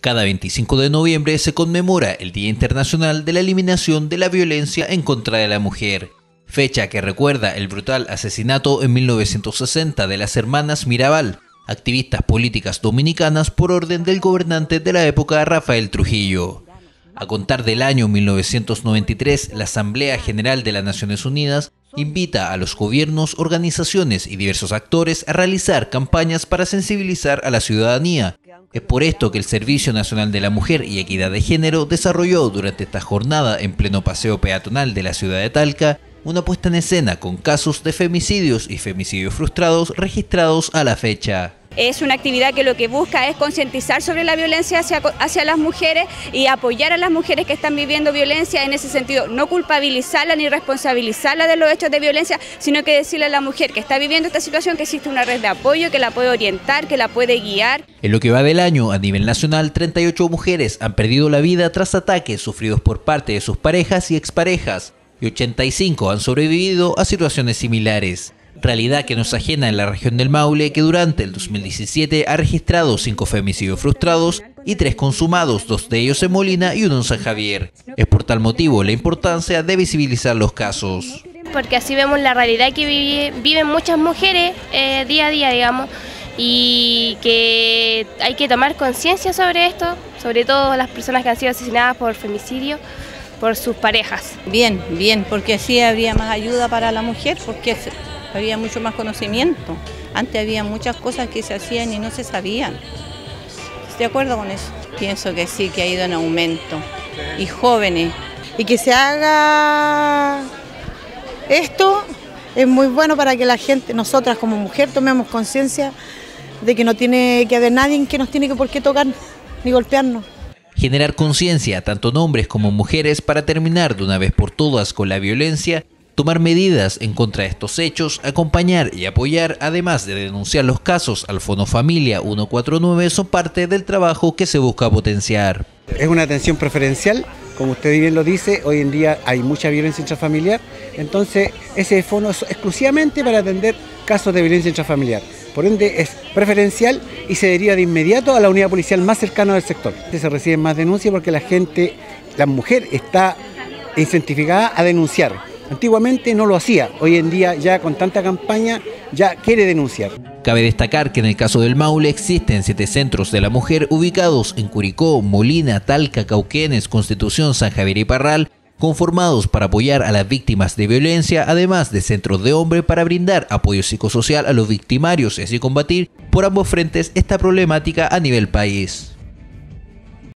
Cada 25 de noviembre se conmemora el Día Internacional de la Eliminación de la Violencia en contra de la Mujer, fecha que recuerda el brutal asesinato en 1960 de las hermanas Mirabal, activistas políticas dominicanas por orden del gobernante de la época Rafael Trujillo. A contar del año 1993, la Asamblea General de las Naciones Unidas invita a los gobiernos, organizaciones y diversos actores a realizar campañas para sensibilizar a la ciudadanía es por esto que el Servicio Nacional de la Mujer y Equidad de Género desarrolló durante esta jornada en pleno paseo peatonal de la ciudad de Talca una puesta en escena con casos de femicidios y femicidios frustrados registrados a la fecha. Es una actividad que lo que busca es concientizar sobre la violencia hacia, hacia, las mujeres y apoyar a las mujeres que están viviendo violencia en ese sentido, no culpabilizarla ni responsabilizarla de los hechos de violencia, sino que decirle a la mujer que está viviendo esta situación que existe una red de apoyo, que la puede orientar, que la puede guiar. En lo que va del año, a nivel nacional, 38 mujeres han perdido la vida tras ataques sufridos por parte de sus parejas y exparejas, y 85 han sobrevivido a situaciones similares realidad que nos ajena en la región del Maule que durante el 2017 ha registrado cinco femicidios frustrados y tres consumados, dos de ellos en Molina y uno en San Javier. Es por tal motivo la importancia de visibilizar los casos. Porque así vemos la realidad que viven muchas mujeres eh, día a día, digamos, y que hay que tomar conciencia sobre esto, sobre todo las personas que han sido asesinadas por femicidio por sus parejas. Bien, bien, porque así habría más ayuda para la mujer, porque había mucho más conocimiento. Antes había muchas cosas que se hacían y no se sabían. ¿Estás de acuerdo con eso? Pienso que sí, que ha ido en aumento. Y jóvenes. Y que se haga esto es muy bueno para que la gente, nosotras como mujer, tomemos conciencia de que no tiene que haber nadie que nos tiene que por qué tocar ni golpearnos. Generar conciencia, tanto en hombres como mujeres, para terminar de una vez por todas con la violencia tomar medidas en contra de estos hechos, acompañar y apoyar, además de denunciar los casos al Fono Familia 149, son parte del trabajo que se busca potenciar. Es una atención preferencial, como usted bien lo dice, hoy en día hay mucha violencia intrafamiliar, entonces ese fono es exclusivamente para atender casos de violencia intrafamiliar. Por ende es preferencial y se deriva de inmediato a la unidad policial más cercana del sector. Se reciben más denuncias porque la gente, la mujer está incentificada a denunciar Antiguamente no lo hacía, hoy en día ya con tanta campaña ya quiere denunciar. Cabe destacar que en el caso del Maule existen siete centros de la mujer ubicados en Curicó, Molina, Talca, Cauquenes, Constitución, San Javier y Parral, conformados para apoyar a las víctimas de violencia, además de centros de hombre para brindar apoyo psicosocial a los victimarios y así combatir por ambos frentes esta problemática a nivel país.